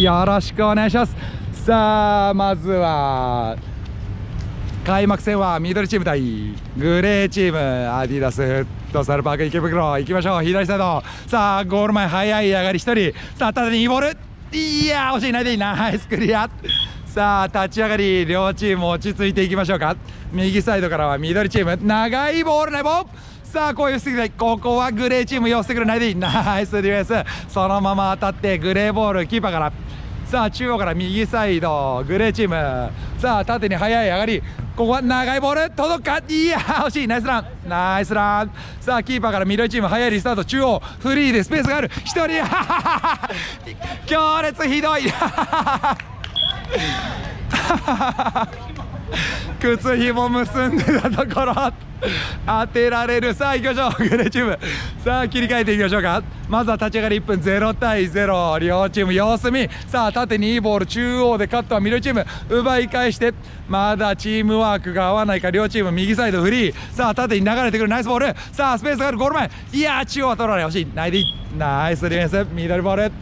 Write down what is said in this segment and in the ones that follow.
よろしくお願いします。さあまずは開幕戦は緑チーム対グレーチームアディダスフットサルパーク池袋行きましょう。左サイド。さあゴール前早い上がり1人。さあ縦にいいボール。いや惜しいないで。いいナイスクリア。さあ立ち上がり両チーム落ち着いていきましょうか。右サイドからは緑チーム。長いボールねボーさあこういうすぎてここはグレーチーム寄せてくるないで。いいナイスディフェンス。そのまま当たってグレーボール。キーパーから。さあ中央から右サイドグレーチーム。さあ縦に速い上がり。ここは長いボール届くか？いや惜しい。ナイスラン。ナイスラン。さあキーパーから緑チーム速いリスタート。中央フリーでスペースがある。1人。強烈ひどい。靴ひも結んでたところ当てられる。さあ行きましょう。グレーチーム。さあ切り替えていきましょうか。まずは立ち上がり1分0対0両チーム様子見。さあ縦にいいボール中央でカットは緑チーム。奪い返してまだチームワークが合わないか両チーム右サイドフリー。さあ縦に流れてくる。ナイスボール。さあスペースがある。ゴール前。いや中央は取られ欲しい。ナイディナイスディフェンス。ミドルボール。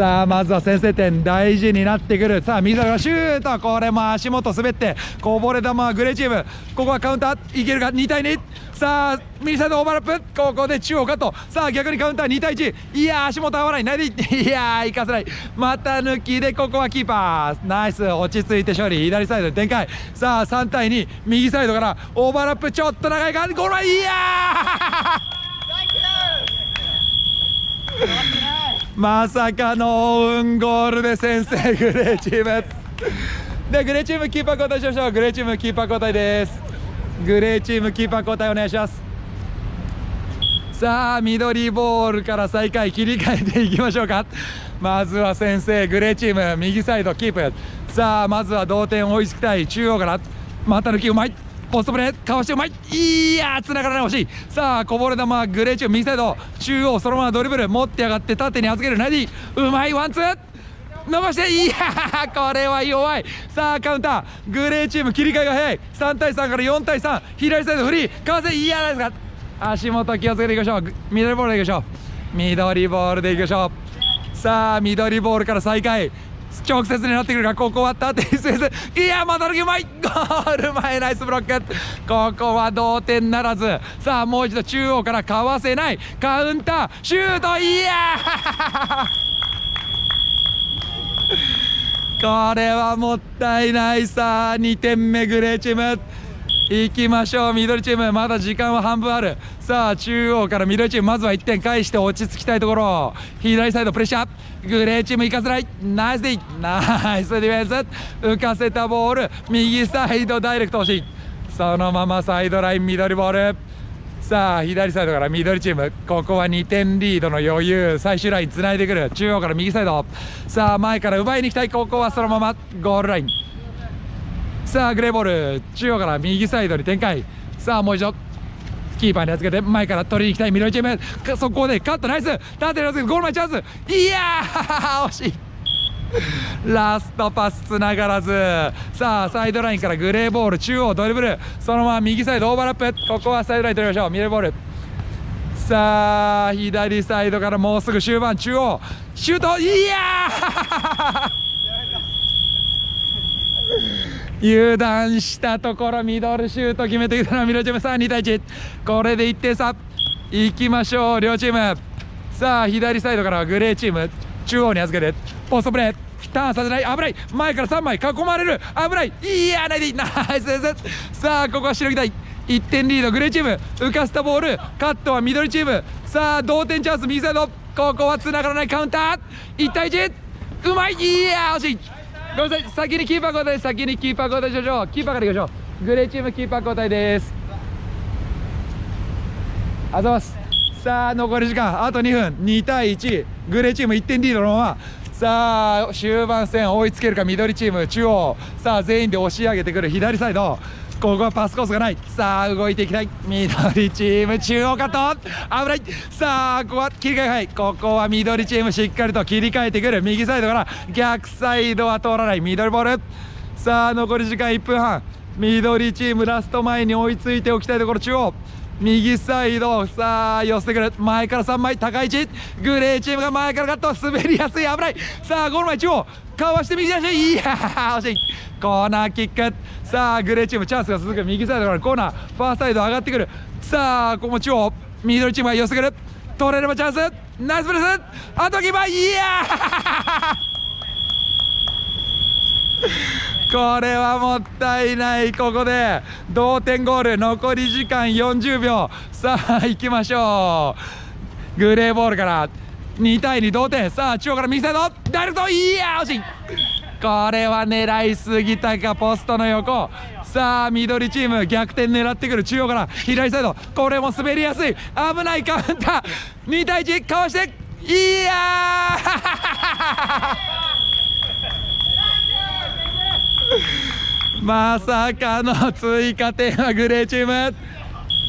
さあまずは先制点大事になってくる。さあ水がシュート。これも足元滑ってこぼれ球はグレーチーム。ここはカウンターいけるか？2対2さあ右サイドオーバーラップ。ここで中央カットさあ逆にカウンター2対1いや足元合わない。ないでい や行かせない。また抜きでここはキーパー。ナイス。落ち着いて勝利左サイドに展開。さあ3対2右サイドからオーバーラップ。ちょっと長いかゴールはいや まさかのオウンゴールで先制グレーチーム。でグレーチームキーパー交代しましょう。グレーチームキーパー交代です。グレーチームキーパー交代お願いします。さあ緑ボールから再開切り替えていきましょうか。まずは先制グレーチーム右サイドキープ。さあまずは同点追いつきたい中央から。また抜きうまい。ポストプレーかわしてうまいいやつながらない惜しい。さあこぼれ球グレーチュー右サイド中央そのままドリブル持って上がって縦に預ける。ナディうまいワンツー。伸ばしていやこれは弱い。さあカウンター。グレーチーム切り替えが早い。3対3から4対3左サイドフリー。かわせいやないですか。足元気をつけていきましょう。緑ボールでいきましょう。緑ボールでいきましょう。さあ緑ボールから再開。直接狙ってくるがここは縦にスペースいやまた抜きうまいゴール前ナイスブロック。ここは同点ならず。さあもう一度中央からかわせないカウンターシュートいや これはもったいないさあ2点目グレーチーム。行きましょう。緑チームまだ時間は半分ある。さあ中央から緑チームまずは1点返して落ち着きたいところ。左サイドプレッシャーグレーチーム行かせない。ナイスディナイスディフェンス。浮かせたボール。右サイドダイレクト欲しい。そのままサイドライン緑ボール。さあ左サイドから緑チーム。ここは2点リードの余裕。最終ラインつないでくる。中央から右サイド。さあ前から奪いに行きたい。ここはそのままゴールライン。さあグレーボール。中央から右サイドに展開。さあもう一度。キーパーに預けて前から取りに行きたい緑チーム。そこでカットナイス。縦に預けてゴール前チャンス。いやー 惜しい。ラストパスつながらず。さあサイドラインからグレーボール。中央ドリブル。そのまま右サイドオーバーラップ。ここはサイドライン取りましょう。ミレーボール。さあ左サイドからもうすぐ終盤。中央。シュート。いやー 油断したところミドルシュート決めてきたのはミロチームさあ2対1これで1点差いきましょう両チーム。さあ左サイドからはグレーチーム。中央に預けてポストプレー。ターンさせない。危ない。前から3枚囲まれる。危ない。いやないで。いいナイスです。さあここはしのぎたい。1点リードグレーチーム。浮かせたボール。カットは緑チーム。さあ同点チャンス。右サイド。ここはつながらない。カウンター。1対1うまい。いや惜しい。ごめんなさい。先にキーパー交代。です先にキーパー交代しましょう。キーパーからいきましょう。グレーチームキーパー交代です。あざます。さあ残り時間。あと2分。2対1グレーチーム1点リードのまま。さあ終盤戦追いつけるか緑チーム中央。さあ全員で押し上げてくる左サイド。ここはパスコースがない。さあ動いていきたい。緑チーム中央カット。危ない。さあここは切り替えはい。ここは緑チームしっかりと切り替えてくる。右サイドから逆サイドは通らない。緑ボール。さあ残り時間1分半。緑チームラスト前に追いついておきたいところ中央。右サイドさあ寄せてくる前から3枚高い位置。グレーチームが前からカット滑りやすい。危ない。さあゴール前中央かわして右足。いやー惜しい。コーナーキック。さあグレーチームチャンスが続く右サイドから。コーナーファーサイド上がってくる。さあここも中央。緑チームが寄せてくる。取れればチャンス。ナイスプレス。あとキーパーいやこれはもったいない。ここで同点ゴール。残り時間40秒。さあ行きましょう。グレーボールから2対2同点。さあ中央から右サイド。ダイレクトいや惜しいこれは狙いすぎたかポストの横。さあ緑チーム逆転狙ってくる中央から左サイド。これも滑りやすい。危ないカウンター。2対1かわして。いやー！まさかの追加点はグレーチーム。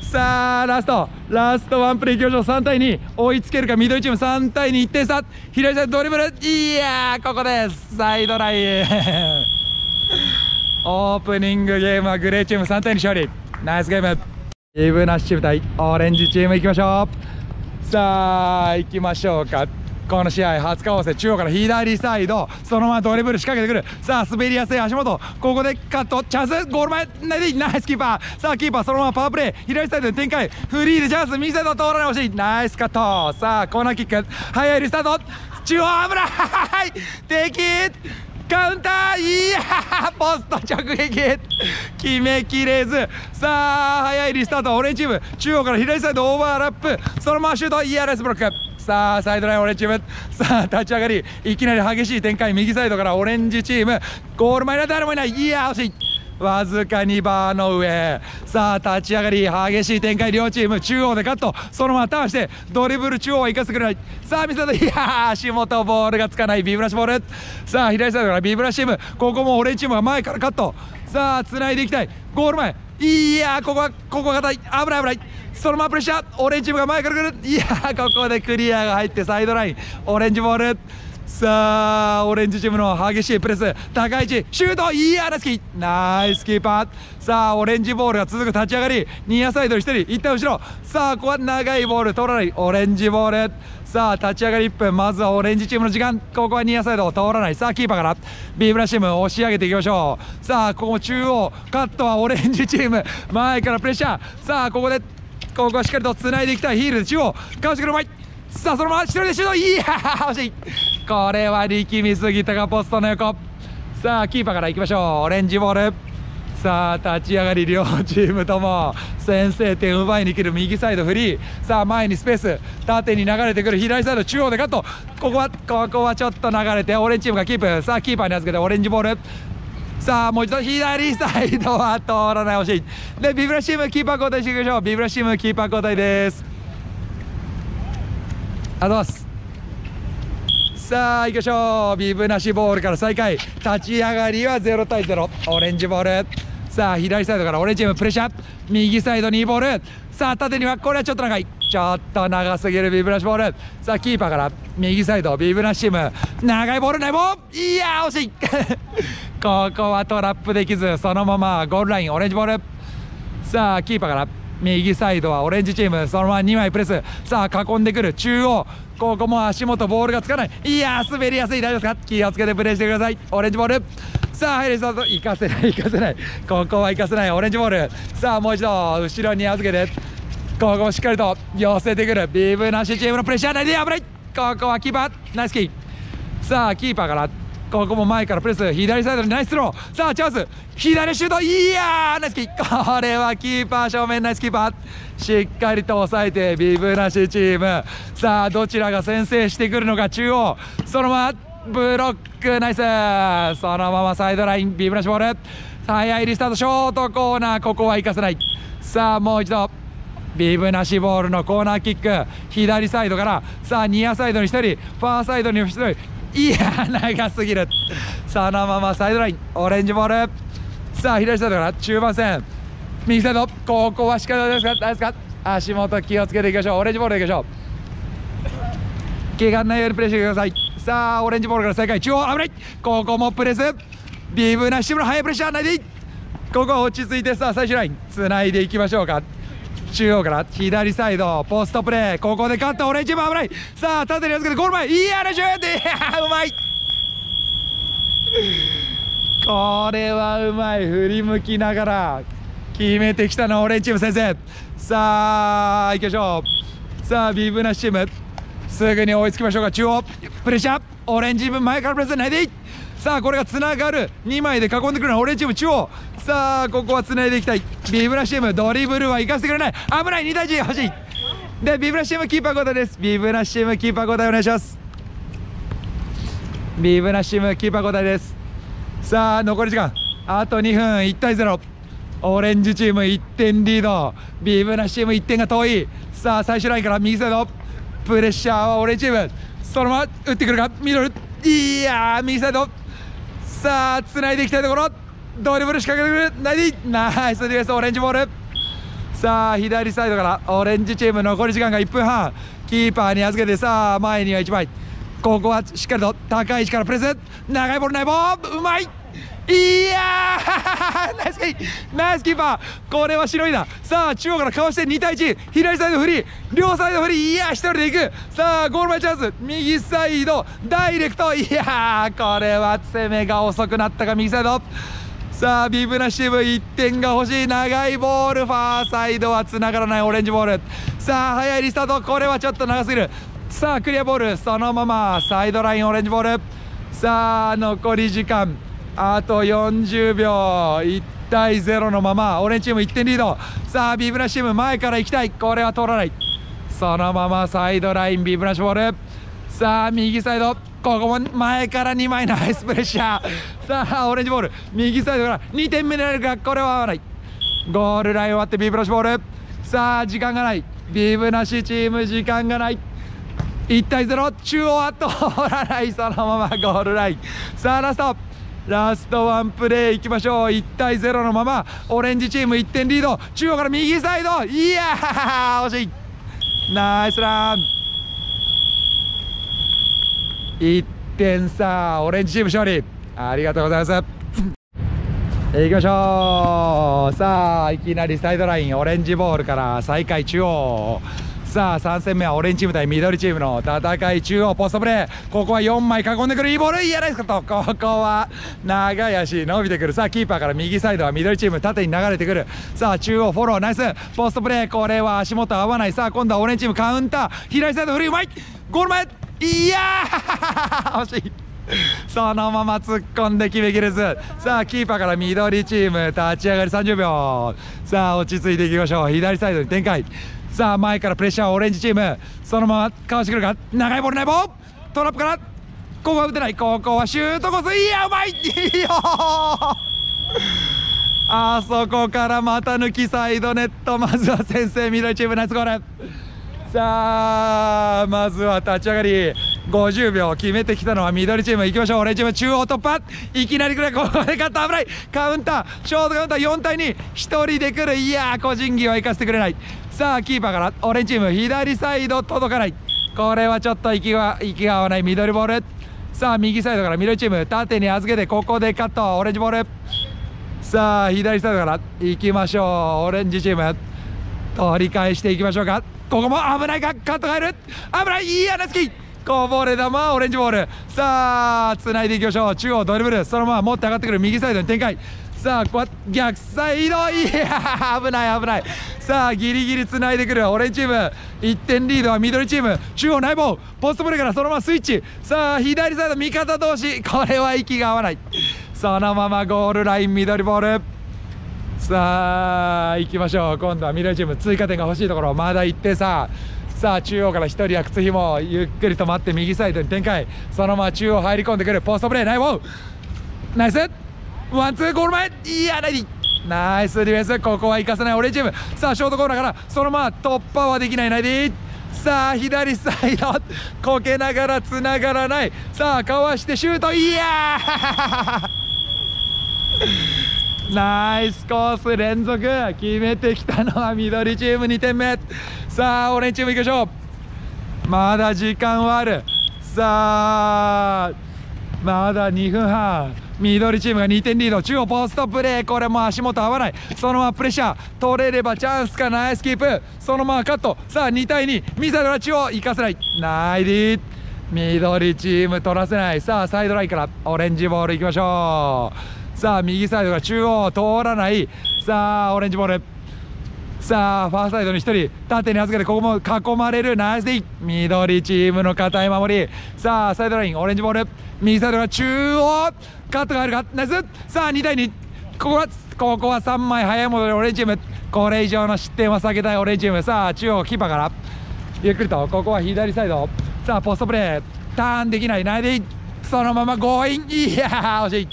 さあラスト。ラストワンプレーいきましょう3対2追いつけるか緑チーム。3対2 1点差。左サイドドリブル。いやーここです。サイドラインオープニングゲームはグレーチーム。3対2勝利。ナイスゲーム。イブナッシュ対オレンジチーム。いきましょう。さあ行きましょうか。この試合初顔合わせ中央から左サイド。そのままドリブル仕掛けてくる。さあ滑りやすい足元。ここでカット。チャンスゴール前ナイスキーパー。さあキーパーそのままパワープレー左サイドで展開。フリーでチャンス右サイド通らない欲しい。ナイスカット。さあコーナーキック。早いリスタート。中央危ない。敵カウンター。いやポスト直撃。決めきれず。さあ早いリスタート。オレンジチーム。中央から左サイドオーバーラップ。そのままシュート。いやナイスブロック。さあサイドラインオレンジチーム。さあ立ち上がりいきなり激しい展開右サイドからオレンジチーム。ゴール前には誰もいない。いや惜しい。わずかにバーの上。さあ立ち上がり激しい展開両チーム。中央でカット。そのままターンしてドリブル中央は行かせてくれない。さあ見せたいや足元ボールがつかない。ビブラシボール。さあ左サイドからビブラシチーム。ここもオレンジチームが前からカット。さあ繋いでいきたい。ゴール前。いやここはここが硬い。危ない危ない。そのままプレッシャー。オレンジチームが前から来る。いやここでクリアが入ってサイドライン。オレンジボール。さあオレンジチームの激しいプレス高い位置シュートいやナイスキー。ナイスキーパーさあオレンジボールが続く立ち上がりニアサイドに1人一旦後ろ。さあここは長いボール通らないオレンジボール。さあ立ち上がり1分。まずはオレンジチームの時間。ここはニアサイドを通らない。さあキーパーから。ビーブラシーム押し上げていきましょう。さあここも中央カットはオレンジチーム。前からプレッシャー。さあここでここはしっかりとつないでいきたい。ヒールで中央かわしてくる。前さあそのまま一人でシュート。いや惜しいこれは力みすぎたかポストの横。さあキーパーからいきましょう。オレンジボール。さあ立ち上がり両チームとも先制点奪いに来る右サイドフリー。さあ前にスペース。縦に流れてくる。左サイド中央でカット。ここはここはちょっと流れてオレンジチームがキープ。さあキーパーに預けてオレンジボール。さあもう一度左サイドは通らない。惜しい。でビブラシームキーパー交代していきましょう。ビブラシームキーパー交代です。ありがとうございます。さあ行きましょう。ビブなしボールから再開。立ち上がりは0対0オレンジボール。さあ左サイドから。オレンジチームプレッシャー。右サイドにボール。さあ縦にはこれはちょっと長い。ちょっと長すぎるビブラシボール。さあキーパーから。右サイドビブラシチーム。長いボールないもいや惜しい。ここはトラップできず。そのままゴールラインオレンジボール。さあキーパーから。右サイドはオレンジチームそのまま2枚プレス。さあ囲んでくる。中央。ここも足元ボールがつかない。いや滑りやすい。大丈夫ですか？気をつけてプレーしてください。オレンジボール。さあ入りスタート行かせない行かせない。ここは行かせない。オレンジボール。さあもう一度。後ろに預けて。ここもしっかりと寄せてくる。ビブなしチームのプレッシャー。内で危ない。ここはキーパー。ナイスキー。さあキーパーからここも前からプレス左サイドにナイススロー。さあチャンス。左シュート。いやーナイスキー これはキーパー正面ナイスキーパー。しっかりと抑えてビブなしチーム。さあどちらが先制してくるのか中央。そのままブロック。ナイス。そのままサイドライン。ビブなしボール。早いリスタート。ショートコーナー。ここは行かせない。さあもう一度。ビブなしボールのコーナーキック。左サイドから。さあニアサイドに1人。ファーサイドに1人。いや長すぎる。そのままサイドライン。オレンジボール。さあ左サイドから中盤戦右サイドここはしっかりですか大ですか足元気をつけていきましょう。オレンジボールでいきましょう。怪我ないようにプレーしてくださいさあオレンジボールから再開中央危ない。ここもプレスビブなしチームのハイプレッシャーない。でいここ落ち着い。てさあ最終ラインつない。でいきましょうか中央から左サイドポストプレー。ここで勝ったオレンジチーム危ないさあ縦に預けてゴール前。いやレシュートいやうまい。これはうまい。振り向きながら決めてきたのはオレンチーム先生。さあ行きましょう。さあビブナシチーム。すぐに追いつきましょうか。中央プレッシャー。オレンジチーム前からプレスないでいさあこれがつながる。2枚で囲んでくるのはオレンジチーム中央。さあここはつないでいきたい。ビブラシチームドリブルは行かせてくれない。危ない2対1欲しい。でビブラシチームキーパー交代です。ビブラシチームキーパー交代お願いします。ビブラシチームキーパー交代です。さあ残り時間。あと2分。1対0オレンジチーム1点リード。ビブナシチーム1点が遠い。さあ最終ラインから右サイド。プレッシャーはオレンジチーム。そのまま打ってくるか？ミドル。いやー右サイド。さあつないでいきたいところ。ドリブル仕掛けてくる。ナイナイス。ディフェンスオレンジボール。さあ左サイドからオレンジチーム残り時間が1分半。キーパーに預けてさあ前には1枚。ここはしっかりと高い位置からプレス長いボールないボー。ルうまい。いやー ナイスキーナイスキーパー。これは白いな。さあ中央からかわして2対1左サイドフリー。両サイドフリー。いやー1人で行く。さあゴール前チャンス。右サイド。ダイレクト。いやーこれは攻めが遅くなったか。右サイド。さあビブナシブ1点が欲しい。長いボール。ファーサイドはつながらない。オレンジボール。さあ早いリスタート。これはちょっと長すぎる。さあクリアボール。そのままサイドラインオレンジボール。さあ残り時間。あと40秒。1対0のまま。オレンジチーム1点リード。さあビブラシチーム前から行きたい。これは通らない。そのままサイドラインビブラシボール。さあ右サイド。ここも前から2枚ナ イスプレッシャー。さあオレンジボール。右サイドから2点目狙えるかこれは合わない。ゴールライン終わってビブラシボール。さあ時間がない。ビブなしチーム時間がない。1対0中央は通らない。そのままゴールライン。さあラスト。ラストワンプレーいきましょう。1対0のままオレンジチーム1点リード。中央から右サイド。いやー惜しい。ナイスラン。1点差。オレンジチーム勝利。ありがとうございます。行きましょう。さあいきなりサイドライン。オレンジボールから再開中央。さあ3戦目はオレンジチーム対緑チームの戦い中央ポストプレー。ここは4枚囲んでくるいいボールいいやないですかと。ここは長い足伸びてくる。さあキーパーから右サイドは緑チーム縦に流れてくる。さあ中央フォローナイス。ポストプレーこれは足元合わない。さあ今度はオレンジチームカウンター。左サイドフリーうまい。ゴール前。いやー 惜しい。そのまま突っ込んで決めきれず。さあキーパーから緑チーム立ち上がり30秒。さあ落ち着いていきましょう。左サイドに展開。さあ前からプレッシャーオレンジチームそのままかわしてくるか長いボールないボールトラップからここは打てないここはシュートコースいやうまい。いいよ。あそこからまた抜きサイドネットまずは先制緑チームナイスゴール。さあまずは立ち上がり50秒決めてきたのは緑チーム。行きましょう。オレンジチーム中央突破いきなりくらいここで勝った危ないカウンターショートカウンター4対21人で来る。いや個人技は生かしてくれない。さあキーパーからオレンジチーム左サイド届かない。これはちょっと息が息が合わない。緑ボール。さあ右サイドから緑チーム縦に預けてここでカット。オレンジボール。さあ左サイドから行きましょう。オレンジチーム取り返していきましょうか。ここも危ないか。カットが入る。危ない。いやナスキこぼれ球オレンジボール。さあつないでいきましょう。中央ドリブル。そのまま持って上がってくる。右サイドに展開。さあこう逆サイド。いや危ない危ない。さあギリギリつないでくる。オレンジチーム1点リードは緑チーム。中央内棒ポストプレーからそのままスイッチ。さあ左サイド味方同士。これは息が合わない。そのままゴールライン緑ボール。さあ行きましょう。今度は緑チーム追加点が欲しいところ。まだ1点差さあ。中央から1人は靴ひもゆっくりと待って右サイドに展開。そのまま中央入り込んでくる。ポストプレーナイボーナイス。ワンツーゴール前。いやないナイスディフェンス。ここは生かせない。オレンジチーム。さあショートコーナーから。そのまま突破はできない。ナイディさあ左サイド。こけながらつながらない。さあかわしてシュート。いやナイスコース連続。決めてきたのは緑チーム。2点目。さあオレンジチームいきましょう。まだ時間はある。さあまだ2分半。緑チームが2点リード中央ポストプレーこれも足元合わない。そのままプレッシャー取れればチャンスかナイスキープ。そのままカット。さあ2対2ミサイルは中央行かせない。ナイディ緑チーム取らせない。さあサイドラインから。オレンジボールいきましょう。さあ右サイドが中央通らない。さあオレンジボール。さあファーサイドに1人縦に預けてここも囲まれる。ナイスディ緑チームの堅い守り。さあサイドラインオレンジボール。右サイドが中央。カットが入るか。ナイス。さあ2対2ここはここは3枚早い戻りオレンジチーム。これ以上の失点は避けたいオレンジチーム。さあ中央キーパーから。ゆっくりとここは左サイド。さあポストプレーターンできない。ないでそのまま強引。いやー惜しい。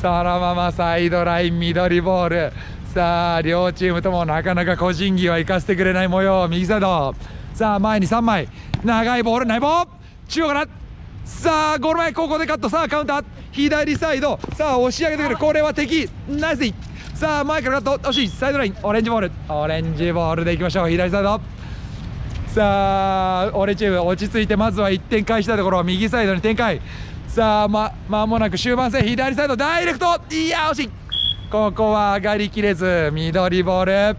そのままサイドライン緑ボール。さあ両チームともなかなか個人技は生かしてくれない模様右サイド。さあ前に3枚。長いボール内棒中央から。さあゴール前ここでカット。さあカウンター。左サイド。さあ押し上げてくる。これは敵。ナイスイさあ前からカット。惜しい。サイドライン。オレンジボール。オレンジボールでいきましょう。左サイド。さあオレチーム落ち着いてまずは1点返したところ。右サイドに展開。さあま間もなく終盤戦。左サイドダイレクト。いや惜しい。ここは上がりきれず緑ボール。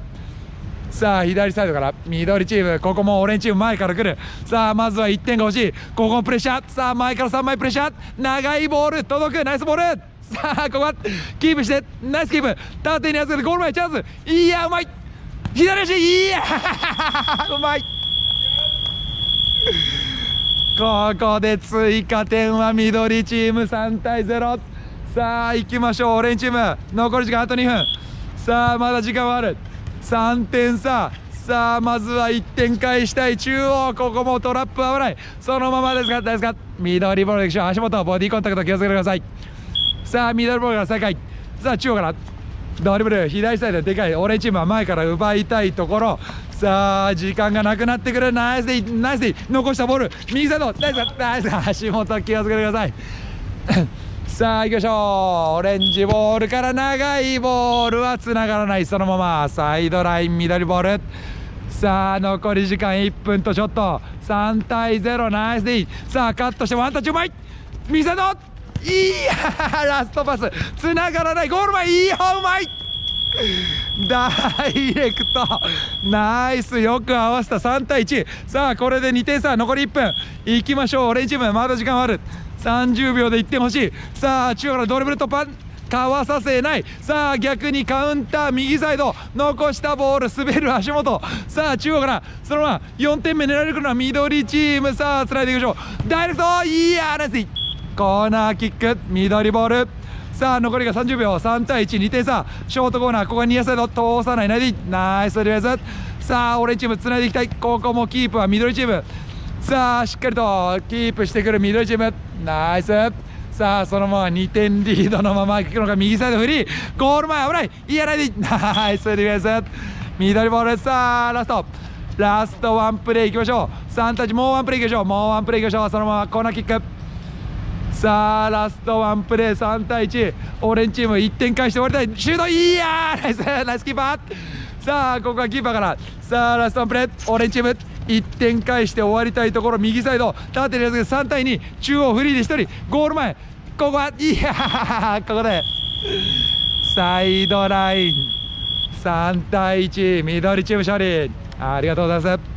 さあ左サイドから。緑チームここもオレンジチーム前から来る。さあまずは1点が欲しい。ここもプレッシャー。さあ前から3枚プレッシャー。長いボール。届く。ナイスボール。さあここはキープして。ナイスキープ。縦に預けてゴール前チャンス。いやうまい。左足。いや うまい。ここで追加点は緑チーム3対0さあ行きましょうオレンジチーム残り時間あと2分。さあまだ時間はある。3点差。さあまずは1点返したい中央。ここもトラップ危ない。そのままですか大ですか緑ボールでしょ足元ボディコンタクト気をつけてください。さあ緑ボールから再開。さあ中央から。ドリブル左サイドでかいオレンジチームは前から奪いたいところ。さあ時間がなくなってくる。ナイスでナイスで残したボール。右サイド。ナイス。ナイス。足元気をつけてください。さあ行きましょう。オレンジボールから長いボールはつながらない。そのままサイドライン緑ボール。さあ残り時間1分とちょっと。3対0ナイスでいいさあカットしてワンタッチ。うまい。右サイドい。やラストパス。つながらない。ゴール前いやうまい。ダイレクト。ナイス。よく合わせた。3対1さあこれで2点差。残り1分。いきましょう。オレンジチームまだ時間はある。30秒で1点欲しいさあ中央からドリブル突破かわさせないさあ逆にカウンター右サイド残したボール滑る足元さあ中央からそのまま4点目狙えるのは緑チームさあつないでいきましょうダイレクトいやナイスコーナーキック緑ボールさあ残りが30秒3対12点差ショートコーナーここはニアサイド通さないナイスディフェンスさあオレンジチームつないでいきたいここもキープは緑チームさあしっかりとキープしてくる緑チーム。ナイス。さあそのまま2点リードのまま行くのか右サイドフリー。ゴール前危ない。いやないで。ナイスディフェンス。緑ボール。さあラスト。ラストワンプレーいきましょう。3タッチもうワンプレーいきましょう。もうワンプレーいきましょう。そのままコーナーキック。さあラストワンプレー。3対1オレンチーム1点返して終わりたい。シュート。いやーナイス。ナイスキーパー。さあここはキーパーから。さあラストワンプレー。オレンチーム。1点返して終わりたいところ右サイド。縦にやつ3対2中央フリーで1人。ゴール前。ここはいや ここで。サイドライン。3対1緑チーム勝利。ありがとうございます。